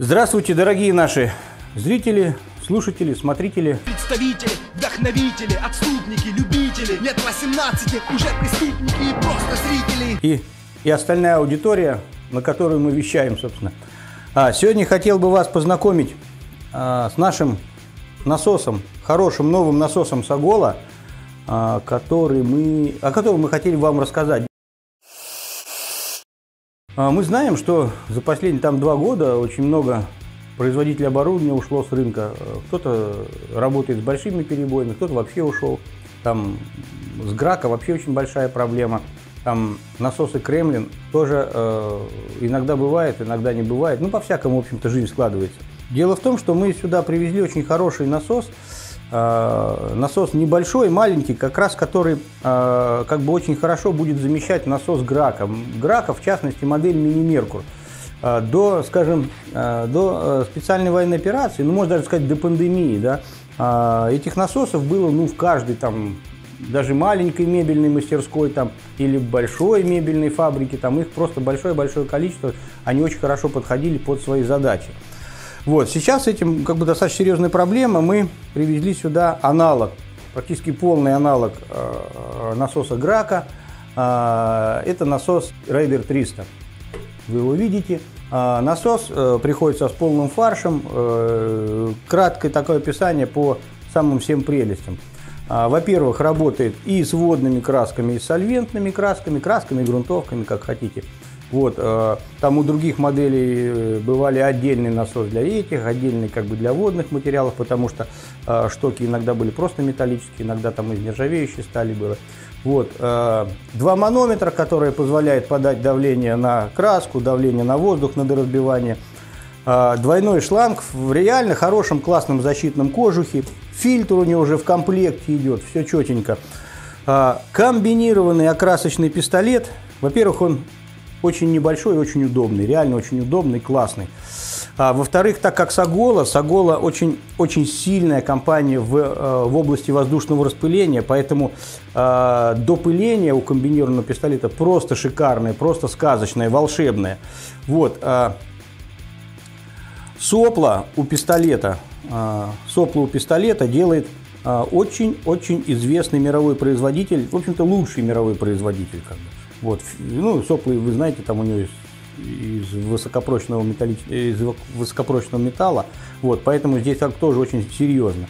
Здравствуйте, дорогие наши зрители, слушатели, смотрители. Представители, вдохновители, отступники, любители Нет 18, уже преступники и просто зрители И, и остальная аудитория, на которую мы вещаем, собственно. А, сегодня хотел бы вас познакомить а, с нашим насосом, хорошим новым насосом Сагола, а, который мы, о котором мы хотели вам рассказать. А, Мы знаем, что за последние там два года очень много производителей оборудования ушло с рынка. Кто-то работает с большими перебоями, кто-то вообще ушел. Там с Грака вообще очень большая проблема. Там насосы Кремлин тоже э, иногда бывает, иногда не бывает. Ну, по-всякому, в общем-то, жизнь складывается. Дело в том, что мы сюда привезли очень хороший насос. Э, насос небольшой, маленький, как раз который э, как бы очень хорошо будет замещать насос Грака. Грака, в частности, модель Мини Меркур. Э, До, скажем, до специальной военной операции, ну, можно даже сказать, до пандемии, да, этих насосов было, ну, в каждой там даже маленькой мебельной мастерской там или большой мебельной фабрике, там их просто большое-большое количество, они очень хорошо подходили под свои задачи. Вот, сейчас этим как бы достаточно серьезная проблема. Мы привезли сюда аналог, практически полный аналог э, насоса Грака. Э, это насос Raider 300. Вы его видите. Э, насос приходится с полным фаршем. Краткое такое описание по самым всем прелестям. Во-первых, работает и с водными красками, и с сольвентными красками, красками, грунтовками, как хотите. Вот, э, там у других моделей э, бывали отдельный насос для этих, отдельный как бы для водных материалов, потому что э, штоки иногда были просто металлические, иногда там из нержавеющей стали было. Вот, два манометра, которые позволяют подать давление на краску, давление на воздух, на доразбивание. Двойной шланг в реально хорошем классном защитном кожухе. Фильтр у него уже в комплекте идет, все четенько. Комбинированный окрасочный пистолет. Во-первых, он очень небольшой и очень удобный, реально очень удобный, классный. А, во-вторых, так как Сагола, Сагола очень, очень сильная компания в, э, в области воздушного распыления, поэтому э, допыление у комбинированного пистолета просто шикарное, просто сказочное, волшебное. Вот, а, Сопло у пистолета, а, сопло у пистолета делает а, очень-очень известный мировой производитель, в общем-то лучший мировой производитель. Как бы. Вот, ну, соплы, вы знаете, там у него из, из высокопрочного, металлич... из высокопрочного металла, вот, поэтому здесь так тоже очень серьезно.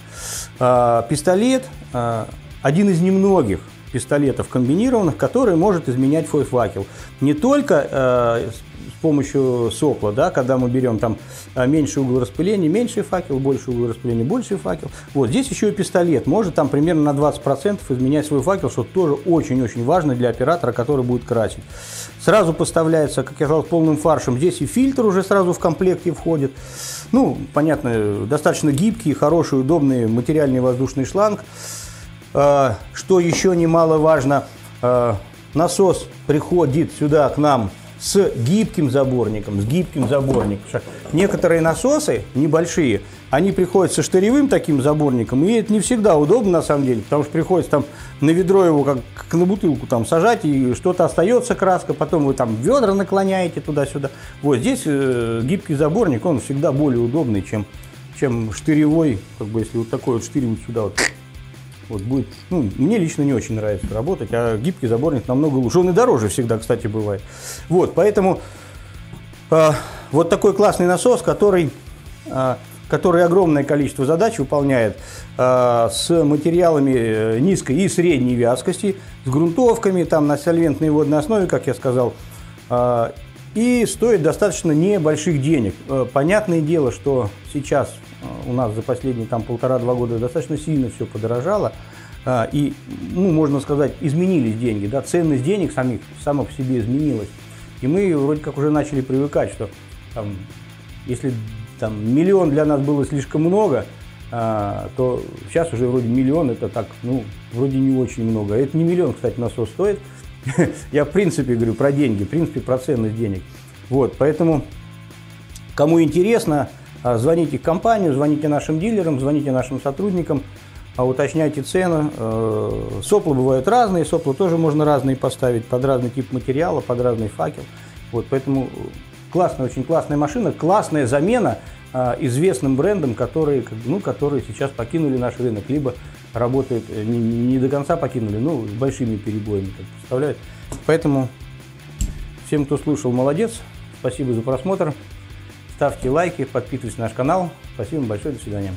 А, Пистолет а, один из немногих пистолетов комбинированных, который может изменять свой факел. Не только э, с помощью сопла, да, когда мы берем там э, меньший угол распыления, меньший факел, больший угол распыления, больший факел. Вот здесь еще и пистолет может там примерно на 20% изменять свой факел, что тоже очень-очень важно для оператора, который будет красить. Сразу поставляется, как я сказал, полным фаршем. Здесь и фильтр уже сразу в комплекте входит. Ну, понятно, достаточно гибкий, хороший, удобный материальный воздушный шланг. Э, Что еще немаловажно, э, насос приходит сюда к нам с гибким заборником, с гибким заборником. Некоторые насосы небольшие, они приходят со штыревым таким заборником, и это не всегда удобно на самом деле, потому что приходится там на ведро его как, как на бутылку там сажать, и что-то остается краска, потом вы там ведра наклоняете туда-сюда. Вот здесь э, гибкий заборник, он всегда более удобный, чем, чем штыревой, как бы если вот такой вот штырь вот сюда вот вот будет, ну, мне лично не очень нравится работать, а гибкий заборник намного лучше. Он и дороже всегда, кстати, бывает. Вот, поэтому э, вот такой классный насос, который, э, который огромное количество задач выполняет э, с материалами э, низкой и средней вязкости, с грунтовками, там на сольвентной водной основе, как я сказал, э, и стоит достаточно небольших денег. Э, Понятное дело, что сейчас у нас за последние там полтора-два года достаточно сильно все подорожало. А, И, ну, можно сказать, изменились деньги, да, ценность денег самих, сама по себе изменилась. И мы вроде как уже начали привыкать, что там, если там миллион для нас было слишком много, а, то сейчас уже вроде миллион, это так, ну, вроде не очень много. Это не миллион, кстати, насос стоит. Я в принципе говорю про деньги, в принципе про ценность денег. Вот, поэтому Кому интересно, звоните в компанию, звоните нашим дилерам, звоните нашим сотрудникам, а, уточняйте цену. Э, Сопла бывают разные, сопла тоже можно разные поставить, под разный тип материала, под разный факел. Вот, поэтому классная, очень классная машина, классная замена а, известным брендам, которые, ну, которые сейчас покинули наш рынок, либо работают, э, не, не до конца покинули, ну, с большими перебоями, как представляют. Поэтому всем, кто слушал, молодец. Спасибо за просмотр. Ставьте лайки, подписывайтесь на наш канал. Спасибо большое, до свидания.